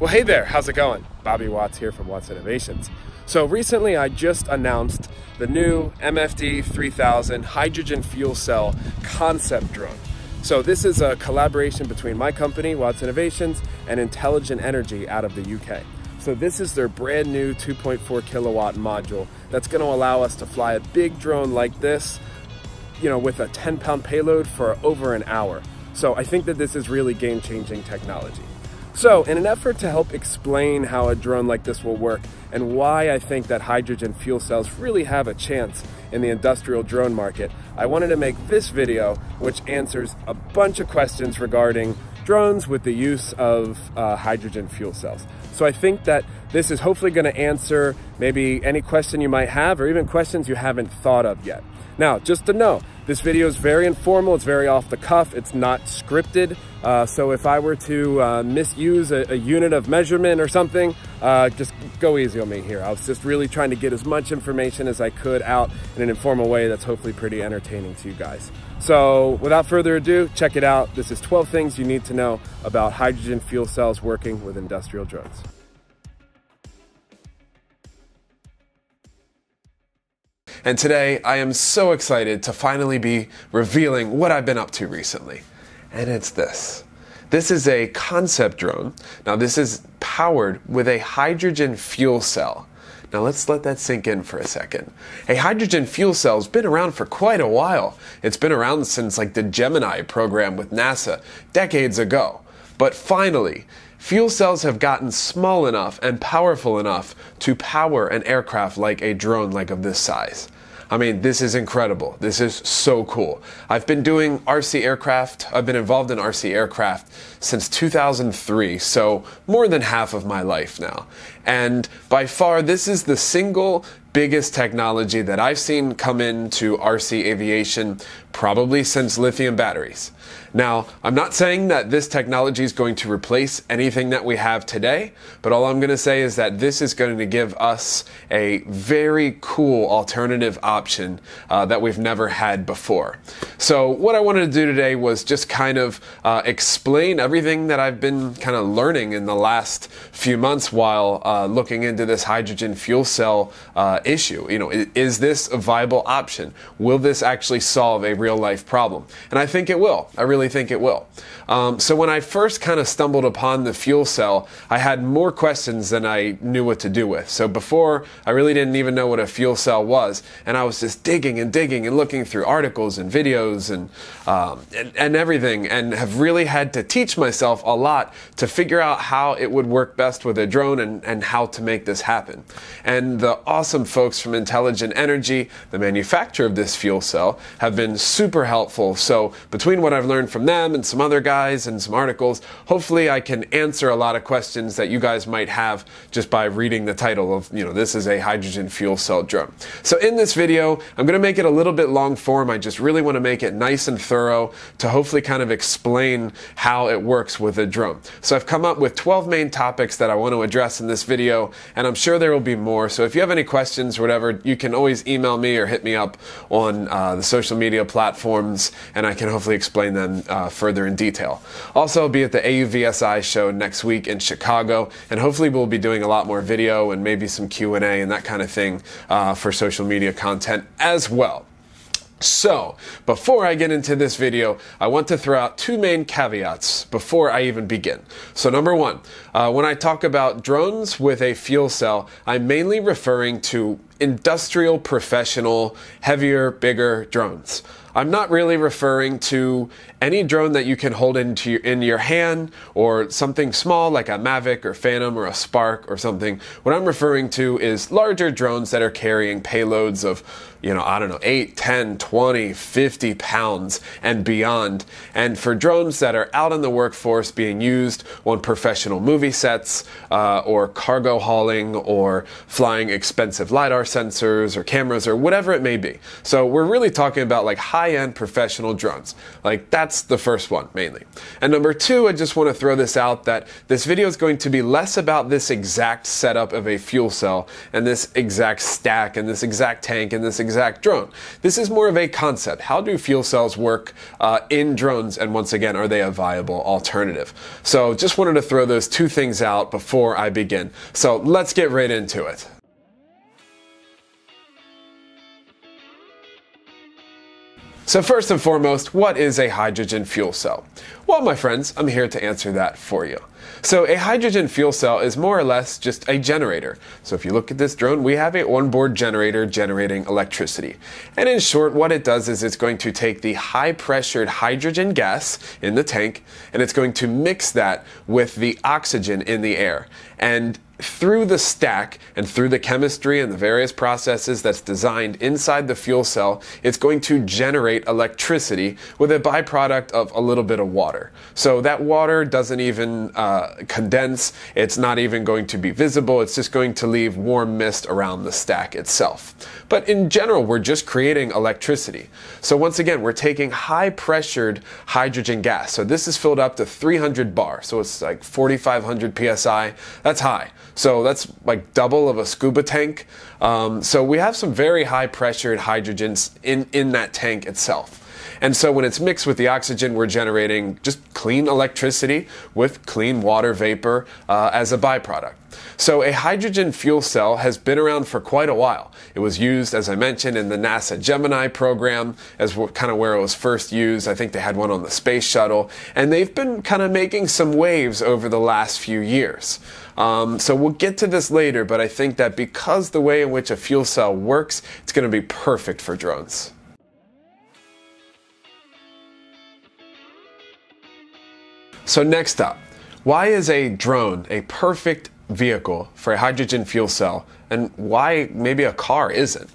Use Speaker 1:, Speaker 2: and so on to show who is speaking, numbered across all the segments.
Speaker 1: Well, hey there, how's it going? Bobby Watts here from Watts Innovations. So recently I just announced the new MFD 3000 hydrogen fuel cell concept drone. So this is a collaboration between my company, Watts Innovations, and Intelligent Energy out of the UK. So this is their brand new 2.4 kilowatt module that's gonna allow us to fly a big drone like this, you know, with a 10 pound payload for over an hour. So I think that this is really game changing technology. So, in an effort to help explain how a drone like this will work and why I think that hydrogen fuel cells really have a chance in the industrial drone market, I wanted to make this video which answers a bunch of questions regarding drones with the use of uh, hydrogen fuel cells. So I think that this is hopefully going to answer maybe any question you might have or even questions you haven't thought of yet. Now, just to know, this video is very informal, it's very off the cuff, it's not scripted. Uh, so if I were to uh, misuse a, a, unit of measurement or something, uh, just go easy on me here. I was just really trying to get as much information as I could out in an informal way that's hopefully pretty entertaining to you guys. So without further ado, check it out. This is 12 things you need to know about hydrogen fuel cells working with industrial drones. And today I am so excited to finally be revealing what I've been up to recently. And it's this. This is a concept drone. Now, this is powered with a hydrogen fuel cell. Now, let's let that sink in for a second. A hydrogen fuel cell has been around for quite a while. It's been around since like the Gemini program with NASA decades ago. But finally, fuel cells have gotten small enough and powerful enough to power an aircraft like a drone like of this size. I mean, this is incredible. This is so cool. I've been doing RC aircraft. I've been involved in RC aircraft since 2003, so more than half of my life now. And by far, this is the single biggest technology that I've seen come into RC aviation probably since lithium batteries. Now, I'm not saying that this technology is going to replace anything that we have today, but all I'm going to say is that this is going to give us a very cool alternative option uh, that we've never had before. So, what I wanted to do today was just kind of uh, explain everything that I've been kind of learning in the last few months while uh, looking into this hydrogen fuel cell uh, issue. You know, is this a viable option? Will this actually solve a real life problem? And I think it will. I really think it will. Um, so when I first kind of stumbled upon the fuel cell, I had more questions than I knew what to do with. So before, I really didn't even know what a fuel cell was, and I was just digging and digging and looking through articles and videos and um, and, and everything, and have really had to teach myself a lot to figure out how it would work best with a drone and, and how to make this happen. And the awesome folks from Intelligent Energy, the manufacturer of this fuel cell, have been super helpful. So between what I've learned from them and some other guys and some articles. Hopefully, I can answer a lot of questions that you guys might have just by reading the title of, you know, this is a hydrogen fuel cell drone. So in this video, I'm going to make it a little bit long form. I just really want to make it nice and thorough to hopefully kind of explain how it works with a drone. So I've come up with 12 main topics that I want to address in this video, and I'm sure there will be more. So if you have any questions or whatever, you can always email me or hit me up on uh, the social media platforms, and I can hopefully explain them uh, further in detail. Also, I'll be at the AUVSI show next week in Chicago, and hopefully we'll be doing a lot more video and maybe some Q&A and that kind of thing uh, for social media content as well. So, before I get into this video, I want to throw out two main caveats before I even begin. So, number one, uh, when I talk about drones with a fuel cell, I'm mainly referring to industrial, professional, heavier, bigger drones. I'm not really referring to any drone that you can hold into your, in your hand or something small like a Mavic or Phantom or a Spark or something. What I'm referring to is larger drones that are carrying payloads of, you know, I don't know, 8, 10, 20, 50 pounds and beyond. And for drones that are out in the workforce being used on professional movie sets uh, or cargo hauling or flying expensive LiDAR sensors or cameras or whatever it may be. So we're really talking about like high-end professional drones. Like that's the first one mainly. And number two, I just want to throw this out that this video is going to be less about this exact setup of a fuel cell and this exact stack and this exact tank and this exact drone. This is more of a concept. How do fuel cells work uh, in drones? And once again, are they a viable alternative? So just wanted to throw those two things out before I begin. So let's get right into it. So first and foremost, what is a hydrogen fuel cell? Well, my friends, I'm here to answer that for you. So a hydrogen fuel cell is more or less just a generator. So if you look at this drone, we have a onboard generator generating electricity. And in short, what it does is it's going to take the high pressured hydrogen gas in the tank and it's going to mix that with the oxygen in the air. And through the stack and through the chemistry and the various processes that's designed inside the fuel cell, it's going to generate electricity with a byproduct of a little bit of water. So that water doesn't even uh, condense, it's not even going to be visible, it's just going to leave warm mist around the stack itself. But in general, we're just creating electricity. So once again, we're taking high pressured hydrogen gas. So this is filled up to 300 bar, so it's like 4,500 psi. That's high. So that's like double of a scuba tank. Um, so we have some very high pressured hydrogens in, in that tank itself. And so when it's mixed with the oxygen, we're generating just clean electricity with clean water vapor uh, as a byproduct. So a hydrogen fuel cell has been around for quite a while. It was used, as I mentioned, in the NASA Gemini program as kind of where it was first used. I think they had one on the space shuttle, and they've been kind of making some waves over the last few years. Um, so we'll get to this later, but I think that because the way in which a fuel cell works, it's going to be perfect for drones. So next up, why is a drone a perfect vehicle for a hydrogen fuel cell and why maybe a car isn't?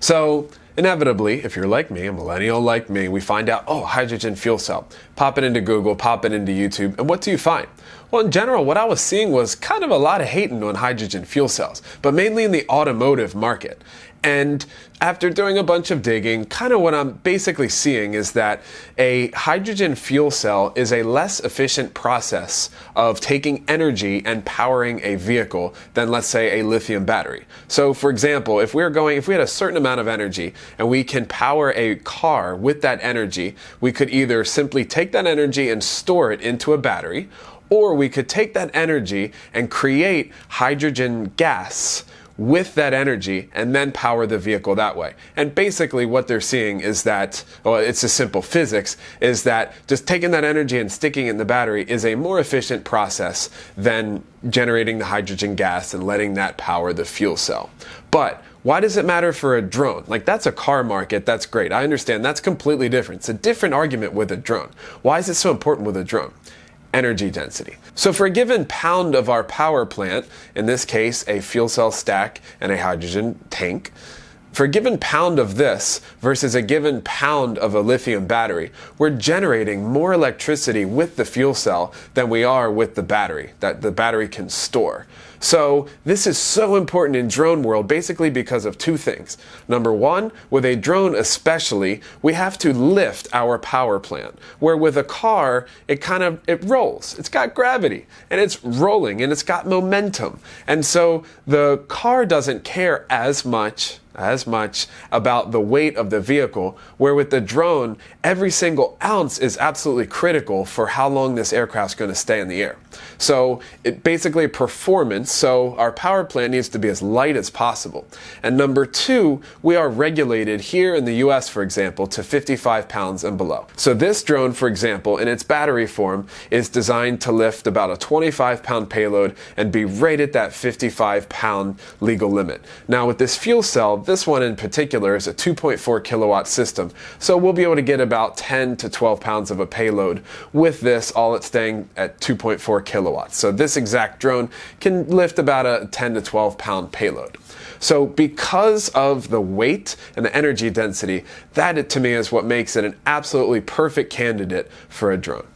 Speaker 1: So inevitably, if you're like me, a millennial like me, we find out, oh, hydrogen fuel cell. Pop it into Google, pop it into YouTube, and what do you find? Well, in general, what I was seeing was kind of a lot of hating on hydrogen fuel cells, but mainly in the automotive market. And after doing a bunch of digging, kind of what I'm basically seeing is that a hydrogen fuel cell is a less efficient process of taking energy and powering a vehicle than, let's say, a lithium battery. So, for example, if we're going, if we had a certain amount of energy and we can power a car with that energy, we could either simply take that energy and store it into a battery, or we could take that energy and create hydrogen gas with that energy and then power the vehicle that way. And basically, what they're seeing is that, well, it's a simple physics, is that just taking that energy and sticking it in the battery is a more efficient process than generating the hydrogen gas and letting that power the fuel cell. But why does it matter for a drone? Like, that's a car market, that's great. I understand that's completely different. It's a different argument with a drone. Why is it so important with a drone? Energy density. So for a given pound of our power plant, in this case a fuel cell stack and a hydrogen tank, for a given pound of this versus a given pound of a lithium battery, we're generating more electricity with the fuel cell than we are with the battery that the battery can store. So this is so important in drone world basically because of two things. Number one, with a drone especially, we have to lift our power plant. Where with a car, it kind of it rolls. It's got gravity and it's rolling and it's got momentum. And so the car doesn't care as much as much about the weight of the vehicle, where with the drone, every single ounce is absolutely critical for how long this aircraft's going to stay in the air. So it basically performance, so our power plant needs to be as light as possible. And number two, we are regulated here in the US, for example, to 55 pounds and below. So this drone, for example, in its battery form, is designed to lift about a 25 pound payload and be right at that 55 pound legal limit. Now with this fuel cell, this one in particular is a 2.4 kilowatt system. So we'll be able to get about 10 to 12 pounds of a payload with this, all it's staying at 2.4 kilowatts. So this exact drone can lift about a 10 to 12 pound payload. So because of the weight and the energy density, that to me is what makes it an absolutely perfect candidate for a drone.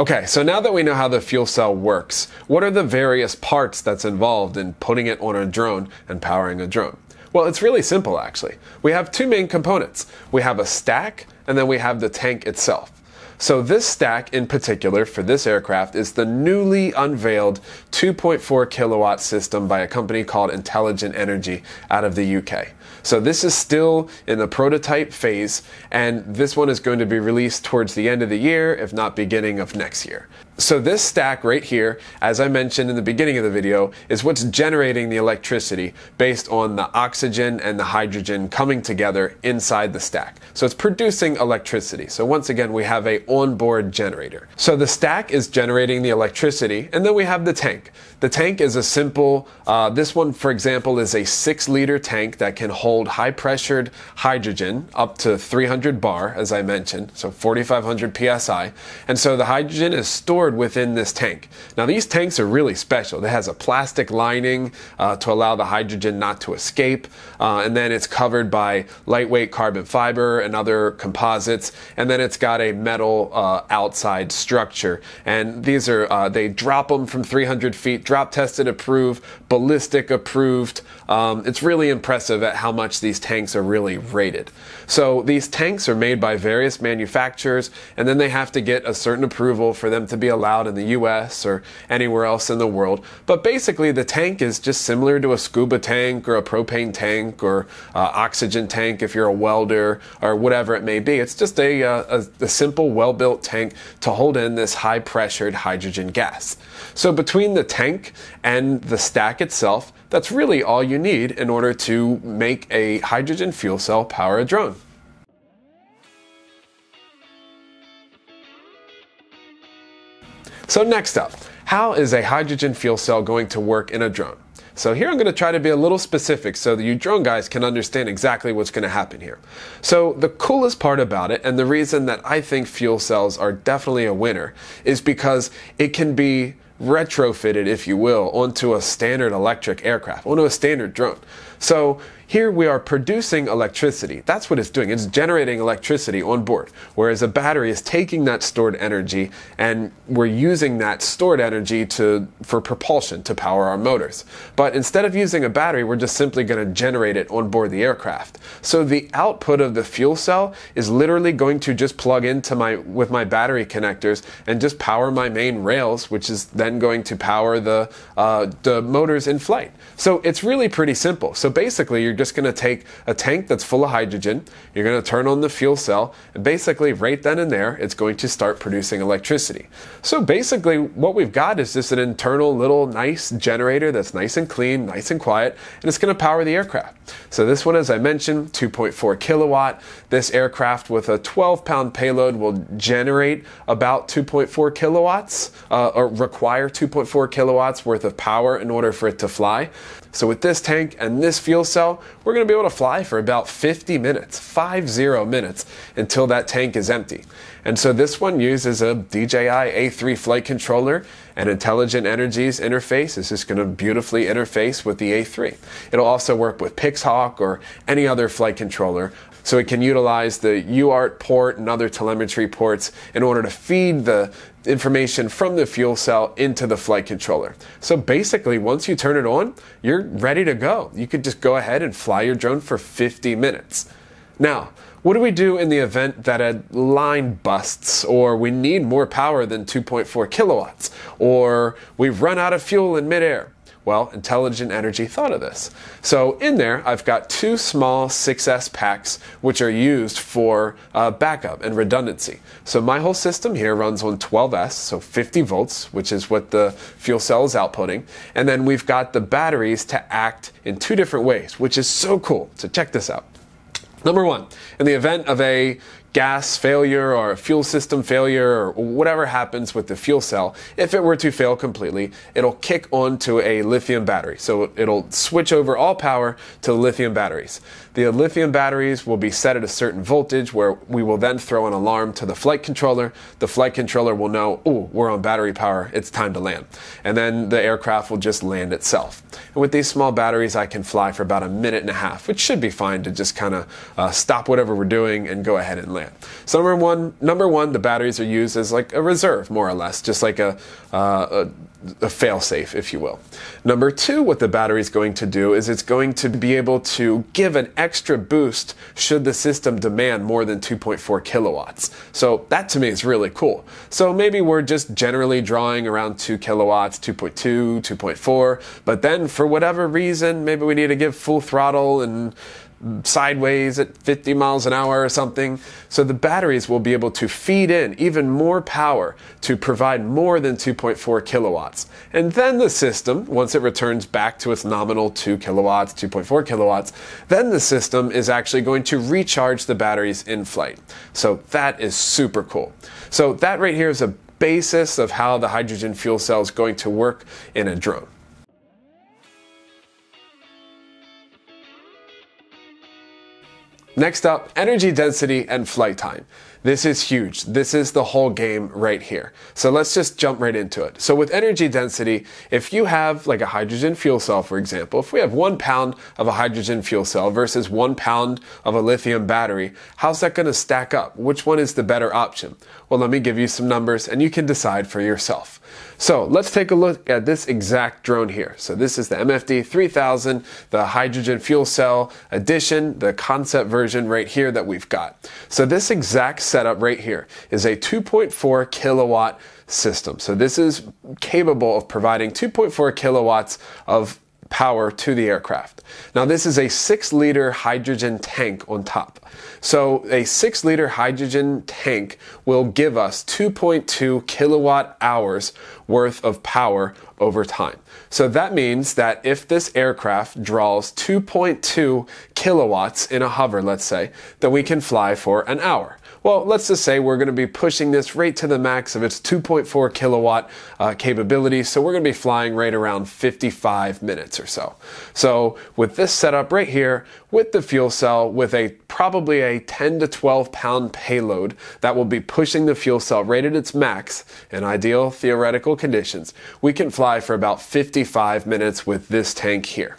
Speaker 1: Okay, so now that we know how the fuel cell works, what are the various parts that's involved in putting it on a drone and powering a drone? Well, it's really simple actually. We have two main components. We have a stack and then we have the tank itself. So this stack in particular for this aircraft is the newly unveiled 2.4 kilowatt system by a company called Intelligent Energy out of the UK. So this is still in the prototype phase and this one is going to be released towards the end of the year, if not beginning of next year. So this stack right here, as I mentioned in the beginning of the video, is what's generating the electricity based on the oxygen and the hydrogen coming together inside the stack. So it's producing electricity. So once again, we have a onboard generator. So the stack is generating the electricity, and then we have the tank. The tank is a simple, uh, this one, for example, is a six liter tank that can hold high pressured hydrogen up to 300 bar, as I mentioned, so 4,500 psi. And so the hydrogen is stored stored within this tank. Now these tanks are really special. It has a plastic lining uh, to allow the hydrogen not to escape, uh, and then it's covered by lightweight carbon fiber and other composites, and then it's got a metal uh, outside structure. And these are uh, they drop them from 300 feet, drop tested, approved, ballistic approved. Um, it's really impressive at how much these tanks are really rated. So these tanks are made by various manufacturers, and then they have to get a certain approval for them to be allowed in the US or anywhere else in the world. But basically, the tank is just similar to a scuba tank or a propane tank or uh, oxygen tank if you're a welder or whatever it may be. It's just a, uh, a, a simple, well built tank to hold in this high pressured hydrogen gas. So between the tank and the stack itself, that's really all you need in order to make a hydrogen fuel cell power a drone. So next up, how is a hydrogen fuel cell going to work in a drone? So here I'm going to try to be a little specific so that you drone guys can understand exactly what's going to happen here. So the coolest part about it and the reason that I think fuel cells are definitely a winner is because it can be retrofitted, if you will, onto a standard electric aircraft, onto a standard drone. So here we are producing electricity. That's what it's doing. It's generating electricity on board. Whereas a battery is taking that stored energy and we're using that stored energy to for propulsion to power our motors. But instead of using a battery, we're just simply going to generate it on board the aircraft. So the output of the fuel cell is literally going to just plug into my with my battery connectors and just power my main rails, which is then going to power the uh, the motors in flight. So it's really pretty simple. So basically, you're just going to take a tank that's full of hydrogen, you're going to turn on the fuel cell, and basically, right then and there, it's going to start producing electricity. So basically, what we've got is just an internal little nice generator that's nice and clean, nice and quiet, and it's going to power the aircraft. So this one, as I mentioned, 2.4 kilowatt. This aircraft with a 12 pound payload will generate about 2.4 kilowatts, uh, or require 2.4 kilowatts worth of power in order for it to fly. So with this tank and this fuel cell, we're going to be able to fly for about 50 minutes, 50 minutes, until that tank is empty. And so this one uses a DJI A3 flight controller and Intelligent energies interface is just going to beautifully interface with the A3. It'll also work with Pixhawk or any other flight controller so it can utilize the UART port and other telemetry ports in order to feed the information from the fuel cell into the flight controller. So basically, once you turn it on, you're ready to go. You could just go ahead and fly your drone for 50 minutes. Now, what do we do in the event that a line busts, or we need more power than 2.4 kilowatts, or we've run out of fuel in midair? Well, Intelligent Energy thought of this. So in there, I've got two small 6S packs which are used for uh, backup and redundancy. So my whole system here runs on 12S, so 50 volts, which is what the fuel cell is outputting. And then we've got the batteries to act in two different ways, which is so cool. So check this out. Number one, in the event of a gas failure or fuel system failure or whatever happens with the fuel cell, if it were to fail completely, it'll kick onto a lithium battery. So it'll switch over all power to lithium batteries. The lithium batteries will be set at a certain voltage where we will then throw an alarm to the flight controller. The flight controller will know, oh, we're on battery power, it's time to land. And then the aircraft will just land itself. And with these small batteries, I can fly for about a minute and a half, which should be fine to just kind of uh, stop whatever we're doing and go ahead and land. So number one, number one, the batteries are used as like a reserve, more or less, just like a, uh, a, a fail-safe, if you will. Number two, what the battery is going to do is it's going to be able to give an extra boost should the system demand more than 2.4 kilowatts. So that to me is really cool. So maybe we're just generally drawing around 2 kilowatts, 2.2, 2.4, but then for whatever reason, maybe we need to give full throttle and sideways at 50 miles an hour or something. So the batteries will be able to feed in even more power to provide more than 2.4 kilowatts. And then the system, once it returns back to its nominal 2 kilowatts, 2.4 kilowatts, then the system is actually going to recharge the batteries in flight. So that is super cool. So that right here is a basis of how the hydrogen fuel cell is going to work in a drone. Next up, energy density and flight time. This is huge. This is the whole game right here. So let's just jump right into it. So with energy density, if you have like a hydrogen fuel cell, for example, if we have one pound of a hydrogen fuel cell versus one pound of a lithium battery, how's that going to stack up? Which one is the better option? Well, let me give you some numbers and you can decide for yourself. So let's take a look at this exact drone here. So this is the MFD 3000, the hydrogen fuel cell edition, the concept version right here that we've got. So this exact setup right here is a 2.4 kilowatt system. So this is capable of providing 2.4 kilowatts of power to the aircraft. Now, this is a six liter hydrogen tank on top. So, a six liter hydrogen tank will give us 2.2 kilowatt hours worth of power over time. So, that means that if this aircraft draws 2.2 kilowatts in a hover, let's say, then we can fly for an hour. Well, let's just say we're going to be pushing this right to the max of its 2.4 kilowatt uh, capability. So we're going to be flying right around 55 minutes or so. So with this setup right here, with the fuel cell, with a probably a 10 to 12 pound payload that will be pushing the fuel cell right at its max in ideal theoretical conditions, we can fly for about 55 minutes with this tank here.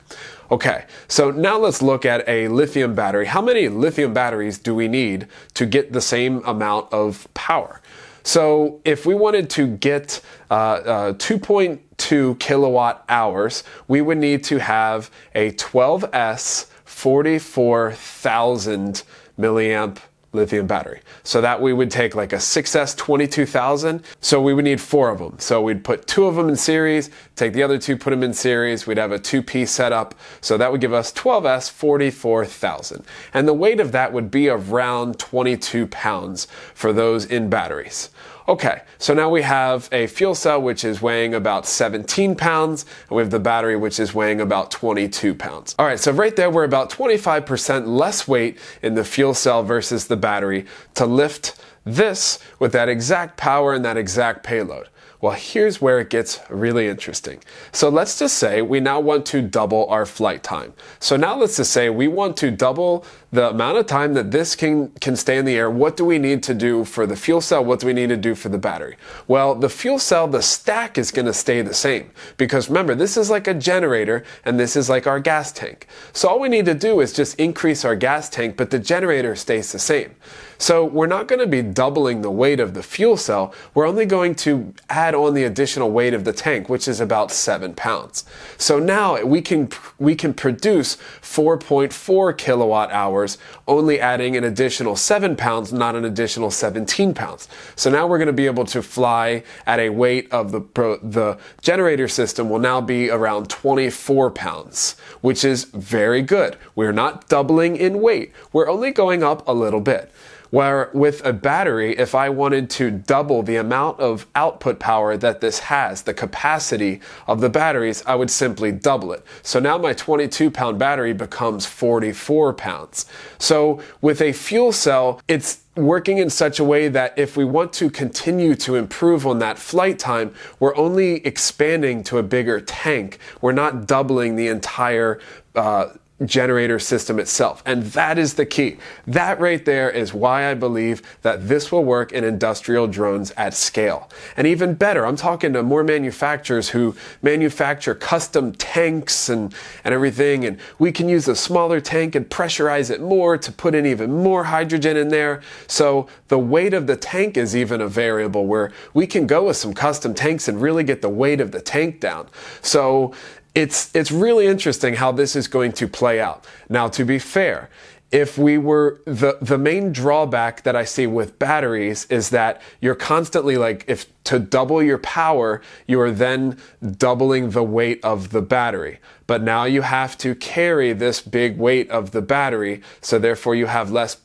Speaker 1: Okay, so now let's look at a lithium battery. How many lithium batteries do we need to get the same amount of power? So if we wanted to get uh, uh, 2.2 kilowatt hours, we would need to have a 12S 44,000 milliamp lithium battery. So that we would take like a 6S 22000. So we would need four of them. So we'd put two of them in series, take the other two, put them in series. We'd have a two piece setup. So that would give us 12S 44,000. And the weight of that would be around 22 pounds for those in batteries. Okay, so now we have a fuel cell which is weighing about 17 pounds, and we have the battery which is weighing about 22 pounds. All right, so right there we're about 25% less weight in the fuel cell versus the battery to lift this with that exact power and that exact payload. Well, here's where it gets really interesting. So let's just say we now want to double our flight time. So now let's just say we want to double the amount of time that this can, can stay in the air. What do we need to do for the fuel cell? What do we need to do for the battery? Well, the fuel cell, the stack is going to stay the same because remember, this is like a generator and this is like our gas tank. So all we need to do is just increase our gas tank, but the generator stays the same. So we're not going to be doubling the weight of the fuel cell. We're only going to add on the additional weight of the tank, which is about seven pounds. So now we can, we can produce 4.4 kilowatt hours, only adding an additional seven pounds, not an additional 17 pounds. So now we're going to be able to fly at a weight of the, pro- the generator system will now be around 24 pounds, which is very good. We're not doubling in weight. We're only going up a little bit. Where with a battery, if I wanted to double the amount of output power that this has, the capacity of the batteries, I would simply double it. So now my 22 pound battery becomes 44 pounds. So with a fuel cell, it's working in such a way that if we want to continue to improve on that flight time, we're only expanding to a bigger tank. We're not doubling the entire uh, generator system itself. And that is the key. That right there is why I believe that this will work in industrial drones at scale. And even better, I'm talking to more manufacturers who manufacture custom tanks and, and everything. And we can use a smaller tank and pressurize it more to put in even more hydrogen in there. So the weight of the tank is even a variable where we can go with some custom tanks and really get the weight of the tank down. So it's it's really interesting how this is going to play out. Now, to be fair, if we were the the main drawback that I see with batteries is that you're constantly like if to double your power, you are then doubling the weight of the battery. But now you have to carry this big weight of the battery, so therefore you have less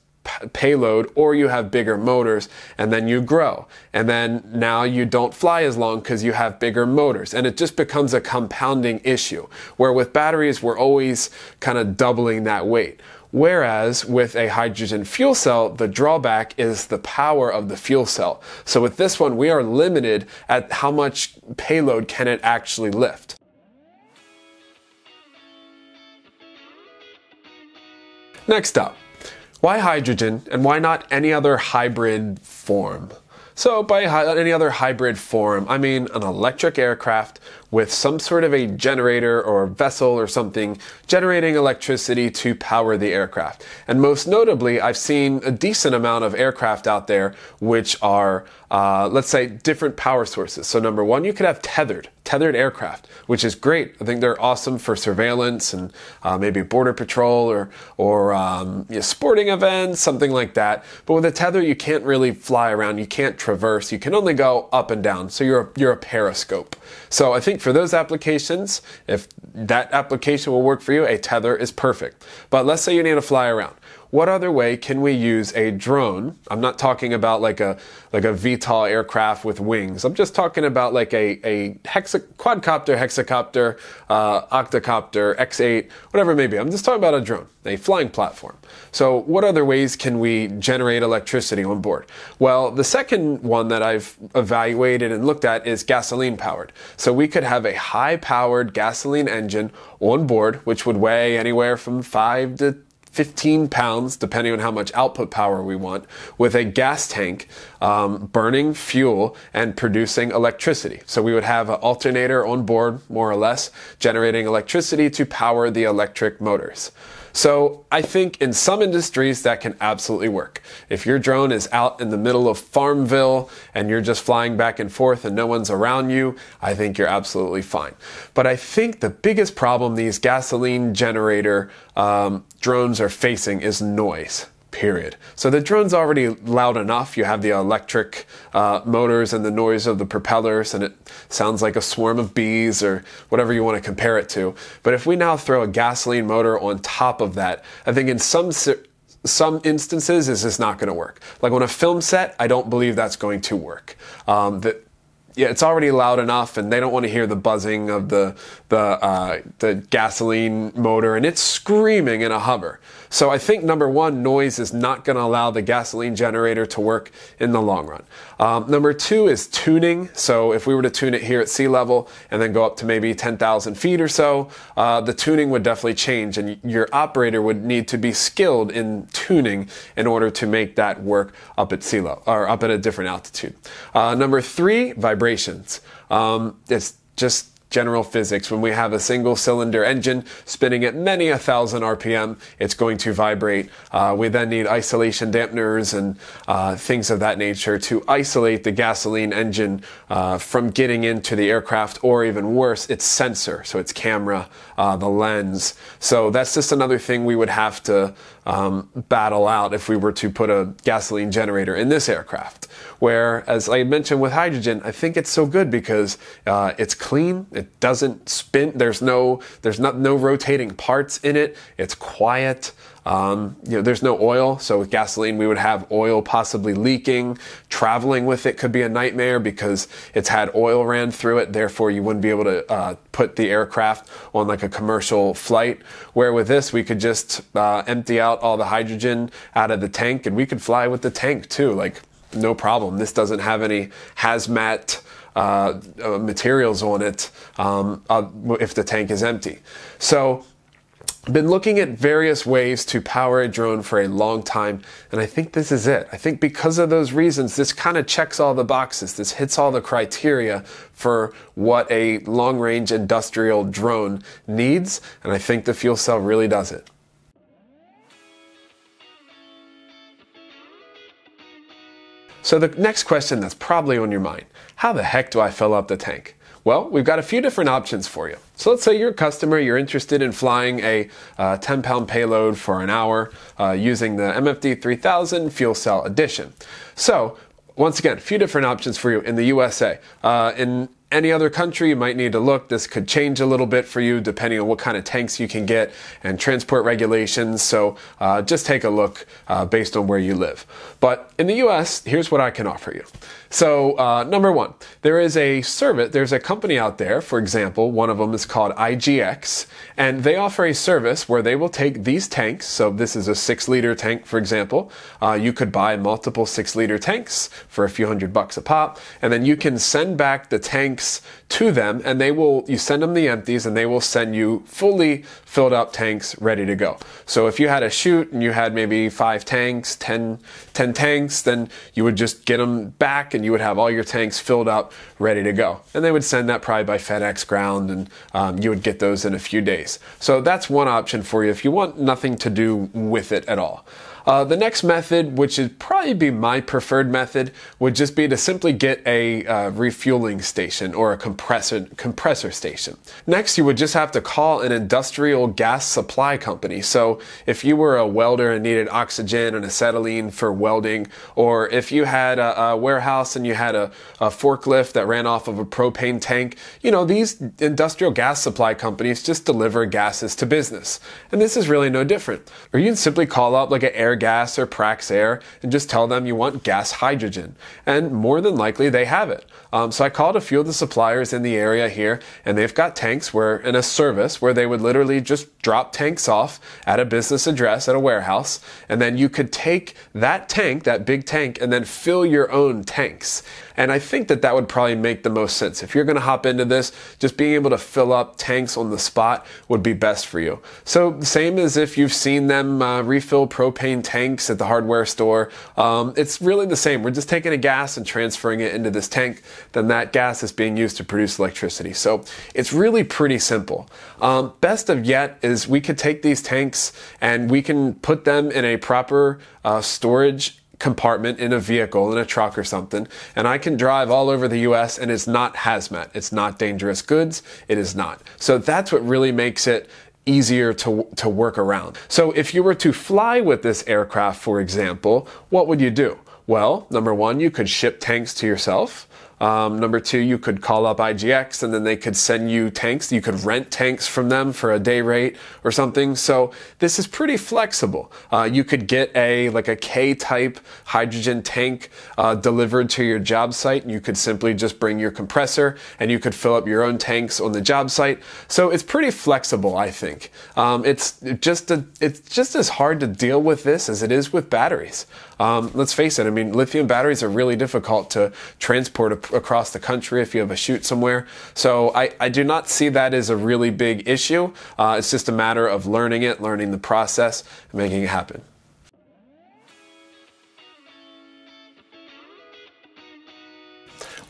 Speaker 1: payload or you have bigger motors and then you grow. And then now you don't fly as long because you have bigger motors. And it just becomes a compounding issue where with batteries, we're always kind of doubling that weight. Whereas with a hydrogen fuel cell, the drawback is the power of the fuel cell. So with this one, we are limited at how much payload can it actually lift. Next up, why hydrogen and why not any other hybrid form? So, by any other hybrid form, I mean an electric aircraft with some sort of a generator or vessel or something generating electricity to power the aircraft. And most notably, I've seen a decent amount of aircraft out there which are, uh, let's say, different power sources. So, number one, you could have tethered tethered aircraft, which is great. I think they're awesome for surveillance and uh, maybe border patrol or or um, you know, sporting events, something like that. But with a tether, you can't really fly around. You can't traverse. You can only go up and down. So you're a, you're a periscope. So I think for those applications, if that application will work for you, a tether is perfect. But let's say you need to fly around what other way can we use a drone? I'm not talking about like a like a VTOL aircraft with wings. I'm just talking about like a a hexa, quadcopter, hexacopter, uh, octocopter, X8, whatever it may be. I'm just talking about a drone, a flying platform. So, what other ways can we generate electricity on board? Well, the second one that I've evaluated and looked at is gasoline powered. So, we could have a high powered gasoline engine on board, which would weigh anywhere from five to 15 pounds, depending on how much output power we want, with a gas tank um, burning fuel and producing electricity. So we would have an alternator on board, more or less, generating electricity to power the electric motors. So I think in some industries that can absolutely work. If your drone is out in the middle of Farmville and you're just flying back and forth and no one's around you, I think you're absolutely fine. But I think the biggest problem these gasoline generator um, drones are facing is noise period. So the drone's already loud enough. You have the electric uh, motors and the noise of the propellers, and it sounds like a swarm of bees or whatever you want to compare it to. But if we now throw a gasoline motor on top of that, I think in some some instances this is not going to work. Like on a film set, I don't believe that's going to work. Um, that yeah, it's already loud enough, and they don't want to hear the buzzing of the the uh, the gasoline motor, and it's screaming in a hover. So I think number one, noise is not going to allow the gasoline generator to work in the long run. Um, number two is tuning. So if we were to tune it here at sea level and then go up to maybe 10,000 feet or so, uh, the tuning would definitely change, and your operator would need to be skilled in tuning in order to make that work up at sea level or up at a different altitude. Uh, number three, vibrations. Um, it's just general physics. When we have a single cylinder engine spinning at many a thousand RPM, it's going to vibrate. Uh, we then need isolation dampeners and uh, things of that nature to isolate the gasoline engine uh, from getting into the aircraft, or even worse, its sensor, so its camera, uh, the lens. So that's just another thing we would have to um, battle out if we were to put a gasoline generator in this aircraft. Where, as I mentioned with hydrogen, I think it's so good because uh, it's clean. It doesn't spin. There's no there's not no rotating parts in it. It's quiet. Um, you know, there's no oil, so with gasoline we would have oil possibly leaking. Traveling with it could be a nightmare because it's had oil ran through it. Therefore, you wouldn't be able to uh, put the aircraft on like a commercial flight. Where with this, we could just uh, empty out all the hydrogen out of the tank, and we could fly with the tank too. Like no problem. This doesn't have any hazmat. Uh, uh materials on it um, uh, if the tank is empty. So been looking at various ways to power a drone for a long time, and I think this is it. I think because of those reasons, this kind of checks all the boxes. This hits all the criteria for what a long range industrial drone needs, and I think the fuel cell really does it. So, the next question that's probably on your mind how the heck do I fill up the tank? Well, we've got a few different options for you. So let's say you're a customer, you're interested in flying a uh, 10 pound payload for an hour uh, using the MFD 3000 Fuel Cell Edition. So, once again, a few different options for you in the USA. Uh, in any other country, you might need to look. This could change a little bit for you depending on what kind of tanks you can get and transport regulations. So uh, just take a look uh, based on where you live. But in the US, here's what I can offer you. So, uh, number one, there is a service, there's a company out there, for example, one of them is called IGX, and they offer a service where they will take these tanks. So, this is a six liter tank, for example. Uh, you could buy multiple six liter tanks for a few hundred bucks a pop, and then you can send back the tanks to them, and they will, you send them the empties, and they will send you fully filled up tanks ready to go. So, if you had a shoot and you had maybe five tanks, 10, 10 tanks, then you would just get them back and you would have all your tanks filled up, ready to go. And they would send that probably by FedEx ground, and um, you would get those in a few days. So that's one option for you if you want nothing to do with it at all. Uh, the next method, which would probably be my preferred method, would just be to simply get a uh, refueling station or a compressor, compressor station. Next, you would just have to call an industrial gas supply company. So if you were a welder and needed oxygen and acetylene for welding, or if you had a, a warehouse and you had a, a forklift that ran off of a propane tank, you know, these industrial gas supply companies just deliver gases to business. And this is really no different. Or you can simply call up like an Airgas or Praxair and just tell them you want gas hydrogen. And more than likely they have it. Um, so I called a few of the suppliers in the area here, and they've got tanks where in a service where they would literally just drop tanks off at a business address at a warehouse, and then you could take that tank, that big tank, and then fill your own tanks. And I think that that would probably make the most sense. If you're going to hop into this, just being able to fill up tanks on the spot would be best for you. So, same as if you've seen them uh, refill propane tanks at the hardware store, um, it's really the same. We're just taking a gas and transferring it into this tank. Then that gas is being used to produce electricity. So, it's really pretty simple. Um, best of yet is we could take these tanks and we can put them in a proper uh, storage compartment in a vehicle, in a truck or something, and I can drive all over the US and it's not hazmat. It's not dangerous goods. It is not. So that's what really makes it easier to, to work around. So if you were to fly with this aircraft, for example, what would you do? Well, number one, you could ship tanks to yourself. Um, number two, you could call up IGX and then they could send you tanks. You could rent tanks from them for a day rate or something. So this is pretty flexible. Uh, you could get a like a K type hydrogen tank uh, delivered to your job site. And you could simply just bring your compressor and you could fill up your own tanks on the job site. So it's pretty flexible, I think. Um, it's just a, it's just as hard to deal with this as it is with batteries. Um, let's face it. I mean, lithium batteries are really difficult to transport across the country if you have a shoot somewhere. So I, I do not see that as a really big issue. Uh, it's just a matter of learning it, learning the process, and making it happen.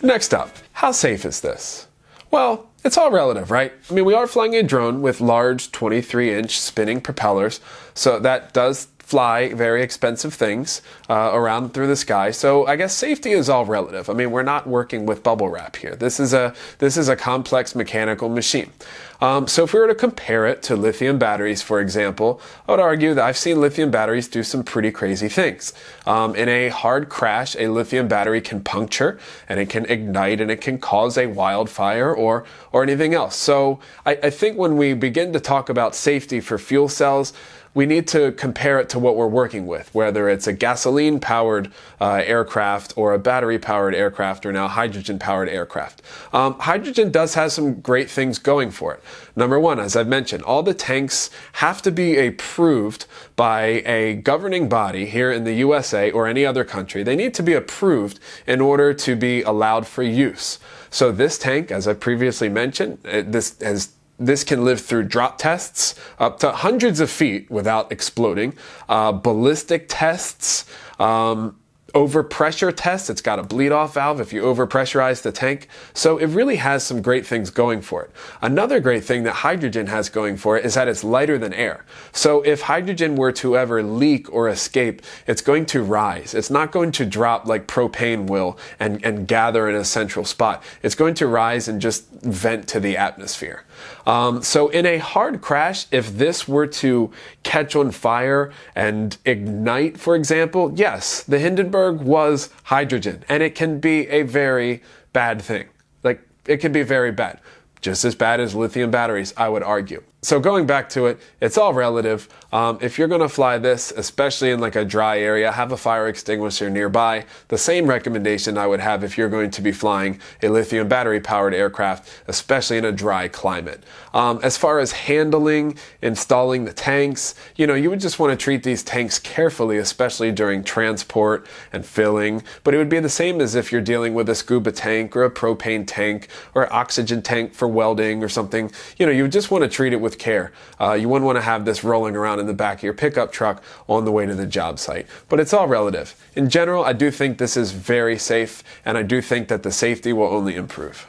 Speaker 1: Next up, how safe is this? Well, it's all relative, right? I mean, we are flying a drone with large 23 inch spinning propellers, so that does fly very expensive things uh, around through the sky. So I guess safety is all relative. I mean, we're not working with bubble wrap here. This is a this is a complex mechanical machine. Um, so if we were to compare it to lithium batteries, for example, I would argue that I've seen lithium batteries do some pretty crazy things. Um, in a hard crash, a lithium battery can puncture and it can ignite and it can cause a wildfire or or anything else. So I, I think when we begin to talk about safety for fuel cells, we need to compare it to what we're working with, whether it's a gasoline powered uh, aircraft or a battery powered aircraft or now hydrogen powered aircraft. Um, hydrogen does have some great things going for it. Number one, as I've mentioned, all the tanks have to be approved by a governing body here in the USA or any other country. They need to be approved in order to be allowed for use. So this tank, as I previously mentioned, this has this can live through drop tests up to hundreds of feet without exploding, uh, ballistic tests, um, overpressure tests. It's got a bleed off valve if you overpressurize the tank. So it really has some great things going for it. Another great thing that hydrogen has going for it is that it's lighter than air. So if hydrogen were to ever leak or escape, it's going to rise. It's not going to drop like propane will and, and gather in a central spot. It's going to rise and just vent to the atmosphere. Um, so in a hard crash, if this were to catch on fire and ignite, for example, yes, the Hindenburg was hydrogen, and it can be a very bad thing. Like it can be very bad, just as bad as lithium batteries, I would argue so going back to it, it's all relative. Um, if you're going to fly this, especially in like a dry area, have a fire extinguisher nearby. The same recommendation I would have if you're going to be flying a lithium battery powered aircraft, especially in a dry climate. Um, as far as handling, installing the tanks, you know, you would just want to treat these tanks carefully, especially during transport and filling. But it would be the same as if you're dealing with a scuba tank or a propane tank or oxygen tank for welding or something. You know, you just want to treat it with care. Uh, you wouldn't want to have this rolling around in the back of your pickup truck on the way to the job site. But it's all relative. In general, I do think this is very safe, and I do think that the safety will only improve.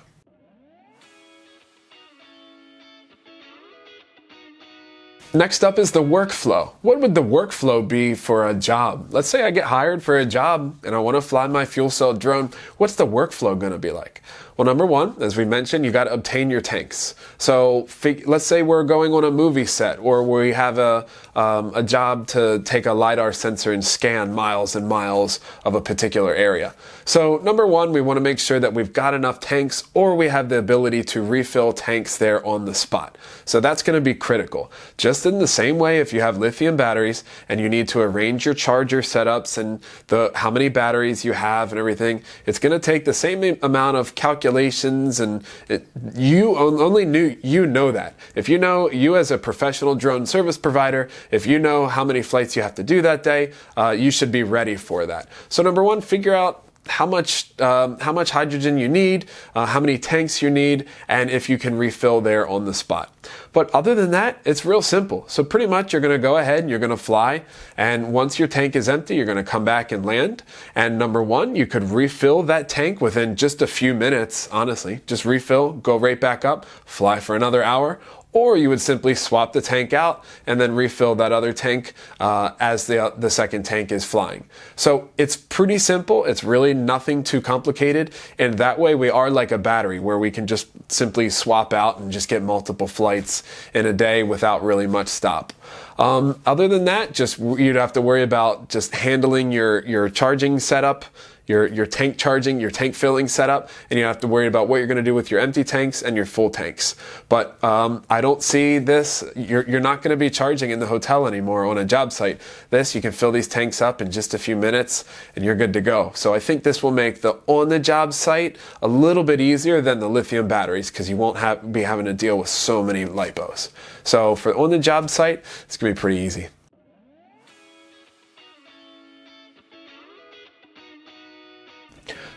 Speaker 1: Next up is the workflow. What would the workflow be for a job? Let's say I get hired for a job and I want to fly my fuel cell drone. What's the workflow going to be like? Well, number one, as we mentioned, you got to obtain your tanks. So let's say we're going on a movie set or we have a, um, a job to take a LiDAR sensor and scan miles and miles of a particular area. So number one, we want to make sure that we've got enough tanks or we have the ability to refill tanks there on the spot. So that's going to be critical. Just in the same way, if you have lithium batteries and you need to arrange your charger setups and the, how many batteries you have and everything, it's going to take the same amount of calculation calculations and it, you only knew you know that. If you know you as a professional drone service provider if you know how many flights you have to do that day uh, you should be ready for that. So number one figure out how much um, how much hydrogen you need, uh, how many tanks you need, and if you can refill there on the spot. But other than that, it's real simple. So pretty much you're going to go ahead and you're going to fly, and once your tank is empty, you're going to come back and land. And number one, you could refill that tank within just a few minutes. Honestly, just refill, go right back up, fly for another hour, or you would simply swap the tank out and then refill that other tank uh, as the, uh, the second tank is flying. So it's pretty simple. It's really nothing too complicated. And that way we are like a battery where we can just simply swap out and just get multiple flights in a day without really much stop. Um, other than that, just you'd have to worry about just handling your, your charging setup your, your tank charging, your tank filling setup, and you have to worry about what you're going to do with your empty tanks and your full tanks. But um, I don't see this. You're, you're not going to be charging in the hotel anymore on a job site. This, you can fill these tanks up in just a few minutes and you're good to go. So I think this will make the on the job site a little bit easier than the lithium batteries because you won't have, be having to deal with so many lipos. So for on the job site, it's going to be pretty easy.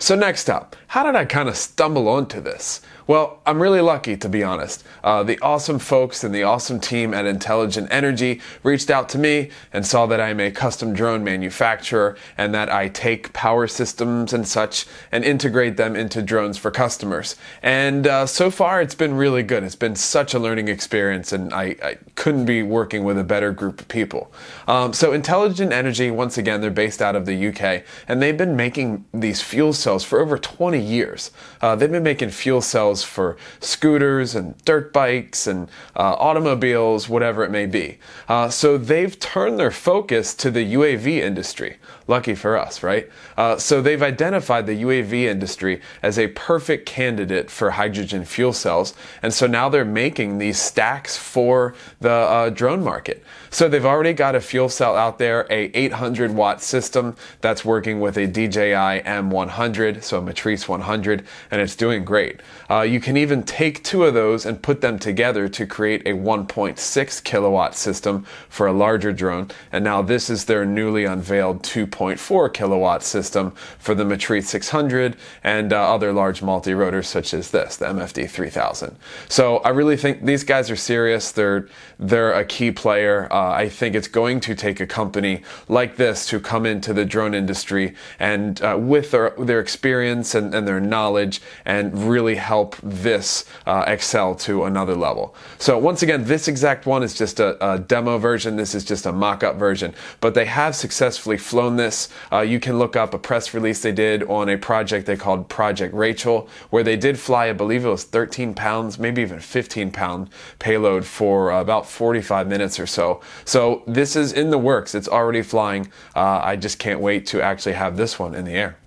Speaker 1: So next up, how did I kind of stumble onto this? Well, I'm really lucky to be honest. Uh, the awesome folks and the awesome team at Intelligent Energy reached out to me and saw that I'm a custom drone manufacturer and that I take power systems and such and integrate them into drones for customers. And uh, so far, it's been really good. It's been such a learning experience, and I, I couldn't be working with a better group of people. Um, so, Intelligent Energy, once again, they're based out of the UK, and they've been making these fuel cells for over 20 years. Uh, they've been making fuel cells for scooters and dirt bikes and uh, automobiles, whatever it may be. Uh, so they've turned their focus to the UAV industry. Lucky for us, right? Uh, so they've identified the UAV industry as a perfect candidate for hydrogen fuel cells. And so now they're making these stacks for the uh, drone market. So they've already got a fuel cell out there, a 800 watt system that's working with a DJI M100, so a Matrice 100, and it's doing great. Uh, you can even take two of those and put them together to create a 1.6 kilowatt system for a larger drone. And now this is their newly unveiled 2.4 kilowatt system for the Matrice 600 and uh, other large multi-rotors such as this, the MFD 3000. So I really think these guys are serious. They're they're a key player. Uh, I think it's going to take a company like this to come into the drone industry and uh, with their, their experience and, and, their knowledge and really help this uh, excel to another level. So once again, this exact one is just a, a demo version. This is just a mock-up version, but they have successfully flown this. Uh, you can look up a press release they did on a project they called Project Rachel, where they did fly, I believe it was 13 pounds, maybe even 15 pound payload for about 45 minutes or so. So this is in the works. It's already flying. Uh, I just can't wait to actually have this one in the air.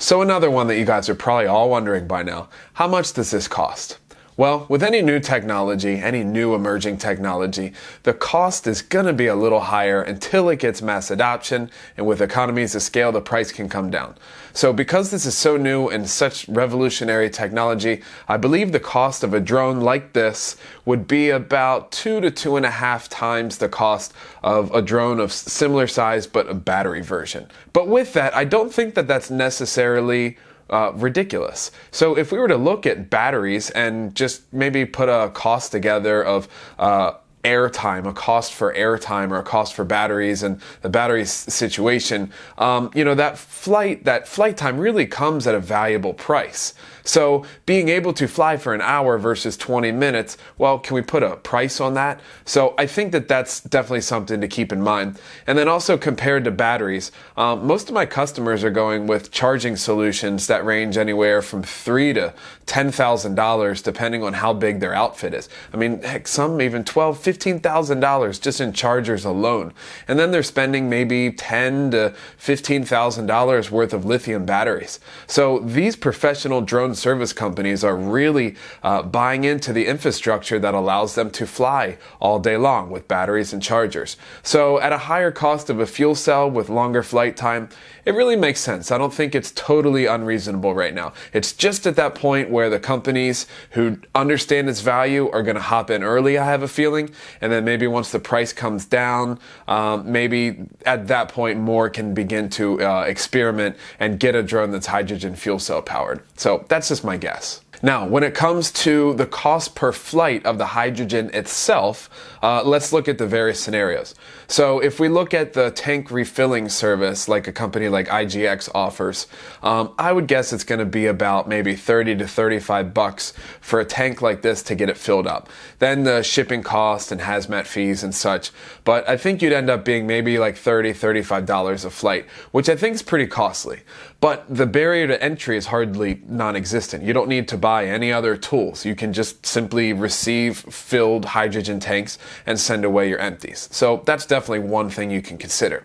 Speaker 1: So another one that you guys are probably all wondering by now, how much does this cost? Well, with any new technology, any new emerging technology, the cost is going to be a little higher until it gets mass adoption, and with economies of scale, the price can come down. So, because this is so new and such revolutionary technology, I believe the cost of a drone like this would be about two to two and a half times the cost of a drone of similar size but a battery version. But with that, I don't think that that's necessarily uh, ridiculous. So if we were to look at batteries and just maybe put a cost together of uh, airtime, a cost for airtime or a cost for batteries and the battery situation, um, you know, that flight, that flight time really comes at a valuable price. So being able to fly for an hour versus 20 minutes, well, can we put a price on that? So I think that that's definitely something to keep in mind. And then also compared to batteries, um, most of my customers are going with charging solutions that range anywhere from three to ten thousand dollars, depending on how big their outfit is. I mean, heck, some even twelve, fifteen thousand dollars just in chargers alone, and then they're spending maybe ten to fifteen thousand dollars worth of lithium batteries. So these professional drone service companies are really uh, buying into the infrastructure that allows them to fly all day long with batteries and chargers. So, at a higher cost of a fuel cell with longer flight time, it really makes sense. I don't think it's totally unreasonable right now. It's just at that point where the companies who understand its value are going to hop in early, I have a feeling. And then maybe once the price comes down, um, maybe at that point more can begin to uh, experiment and get a drone that's hydrogen fuel cell powered. So that's that's just my guess. Now, when it comes to the cost per flight of the hydrogen itself, uh, let's look at the various scenarios. So, if we look at the tank refilling service, like a company like Airgas offers, um, I would guess it's going to be about maybe 30 to 35 bucks for a tank like this to get it filled up. Then the shipping cost and hazmat fees and such. But I think you'd end up being maybe like 30, 35 dollars a flight, which I think is pretty costly. But the barrier to entry is hardly non-existent. You don't need to buy any other tools. You can just simply receive filled hydrogen tanks and send away your empties. So that's definitely one thing you can consider.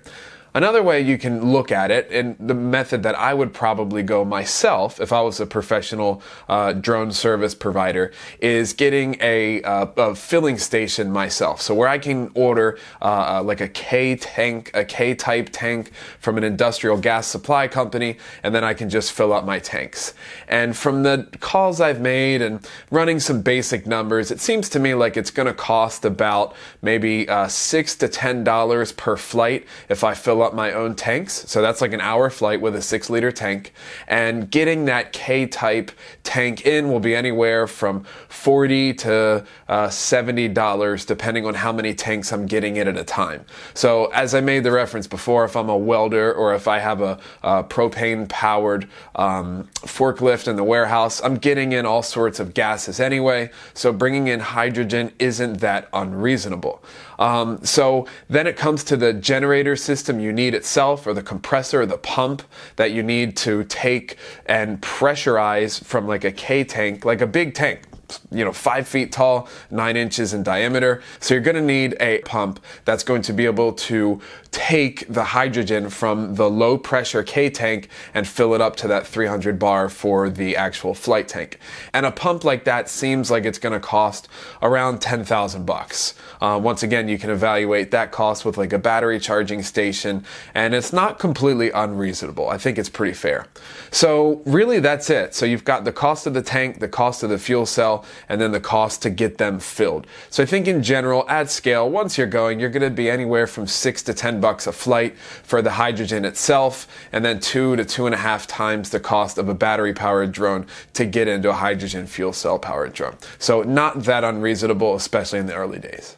Speaker 1: Another way you can look at it, and the method that I would probably go myself if I was a professional uh, drone service provider, is getting a, uh, a, filling station myself. So where I can order uh, uh like a K tank, a K type tank from an industrial gas supply company, and then I can just fill up my tanks. And from the calls I've made and running some basic numbers, it seems to me like it's going to cost about maybe uh, six to ten dollars per flight if I fill up my own tanks. So that's like an hour flight with a six liter tank. And getting that K type tank in will be anywhere from 40 to uh, $70 depending on how many tanks I'm getting in at a time. So as I made the reference before, if I'm a welder or if I have a, a propane powered um, forklift in the warehouse, I'm getting in all sorts of gases anyway. So bringing in hydrogen isn't that unreasonable. Um, so then it comes to the generator system you need itself, or the compressor, or the pump that you need to take and pressurize from like a K tank, like a big tank you know, five feet tall, nine inches in diameter. So you're going to need a pump that's going to be able to take the hydrogen from the low pressure K tank and fill it up to that 300 bar for the actual flight tank. And a pump like that seems like it's going to cost around 10,000 bucks. Uh, once again, you can evaluate that cost with like a battery charging station, and it's not completely unreasonable. I think it's pretty fair. So really, that's it. So you've got the cost of the tank, the cost of the fuel cell, and then the cost to get them filled. So I think in general, at scale, once you're going, you're going to be anywhere from six to 10 bucks a flight for the hydrogen itself, and then two to two and a half times the cost of a battery powered drone to get into a hydrogen fuel cell powered drone. So not that unreasonable, especially in the early days.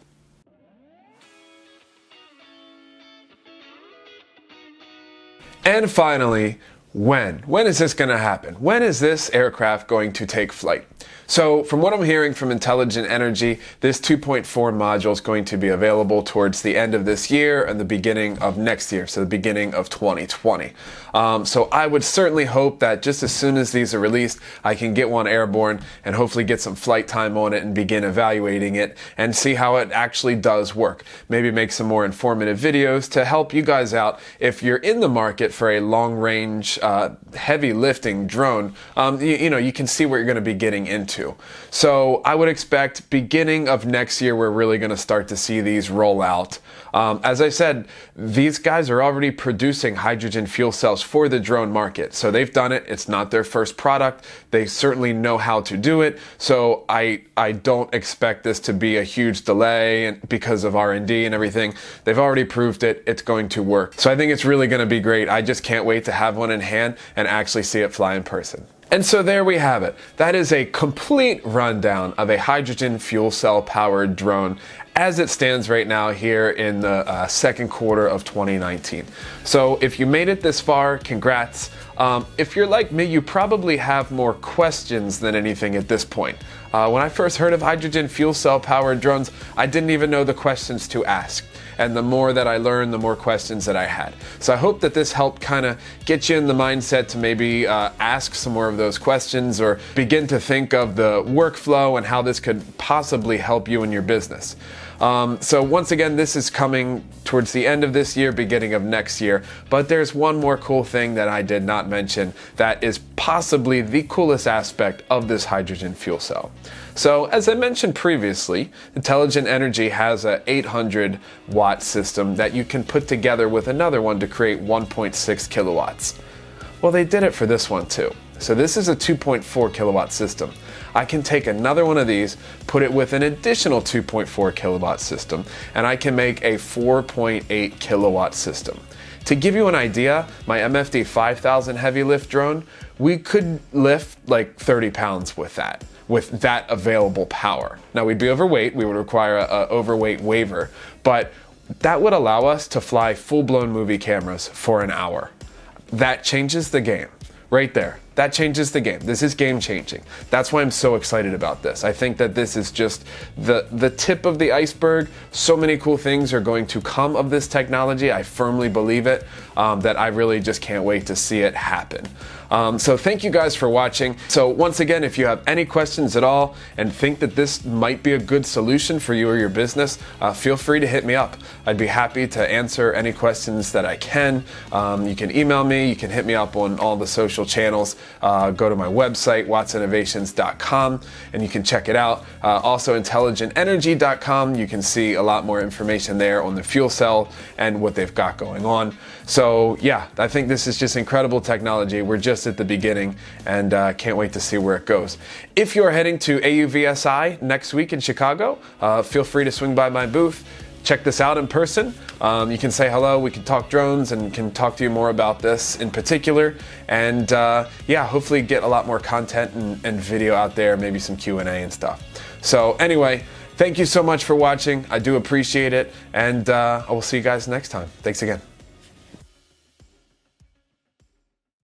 Speaker 1: And finally, when? When is this going to happen? When is this aircraft going to take flight? So, from what I'm hearing from Intelligent Energy, this 2.4 module is going to be available towards the end of this year and the beginning of next year, so the beginning of 2020. Um, so, I would certainly hope that just as soon as these are released, I can get one airborne and hopefully get some flight time on it and begin evaluating it and see how it actually does work. Maybe make some more informative videos to help you guys out if you're in the market for a long range, uh, heavy lifting drone. Um, you, you know, you can see what you're going to be getting into. So I would expect beginning of next year, we're really going to start to see these roll out. Um, as I said, these guys are already producing hydrogen fuel cells for the drone market. So they've done it. It's not their first product. They certainly know how to do it. So I, I don't expect this to be a huge delay and because of R&D and everything. They've already proved it. It's going to work. So I think it's really going to be great. I just can't wait to have one in hand and actually see it fly in person. And so there we have it. That is a complete rundown of a hydrogen fuel cell powered drone as it stands right now here in the uh, second quarter of 2019. So if you made it this far, congrats. Um, if you're like me, you probably have more questions than anything at this point. Uh, when I first heard of hydrogen fuel cell powered drones, I didn't even know the questions to ask and the more that I learned, the more questions that I had. So I hope that this helped kind of get you in the mindset to maybe uh, ask some more of those questions or begin to think of the workflow and how this could possibly help you in your business. Um, so once again, this is coming towards the end of this year, beginning of next year. But there's one more cool thing that I did not mention that is possibly the coolest aspect of this hydrogen fuel cell. So, as I mentioned previously, Intelligent Energy has a 800 watt system that you can put together with another one to create 1.6 kilowatts. Well, they did it for this one too. So this is a 2.4 kilowatt system. I can take another one of these, put it with an additional 2.4 kilowatt system, and I can make a 4.8 kilowatt system. To give you an idea, my MFD 5000 heavy lift drone, we could lift like 30 pounds with that with that available power. Now we'd be overweight, we would require a, overweight waiver, but that would allow us to fly full-blown movie cameras for an hour. That changes the game right there. That changes the game. This is game changing. That's why I'm so excited about this. I think that this is just the the tip of the iceberg. So many cool things are going to come of this technology. I firmly believe it. Um, that I really just can't wait to see it happen. Um, so thank you guys for watching. So once again, if you have any questions at all and think that this might be a good solution for you or your business, uh, feel free to hit me up. I'd be happy to answer any questions that I can. Um, you can email me. You can hit me up on all the social channels. Uh, go to my website, wattsinnovations.com, and you can check it out. Uh, also, intelligentenergy.com. You can see a lot more information there on the fuel cell and what they've got going on. So yeah, I think this is just incredible technology. We're just at the beginning and uh, can't wait to see where it goes. If you're heading to AUVSI next week in Chicago, uh, feel free to swing by my booth. Check this out in person. Um, you can say hello. We can talk drones and can talk to you more about this in particular. And uh, yeah, hopefully get a lot more content and, and video out there, maybe some Q and A and stuff. So anyway, thank you so much for watching. I do appreciate it, and uh, I will see you guys next time. Thanks again.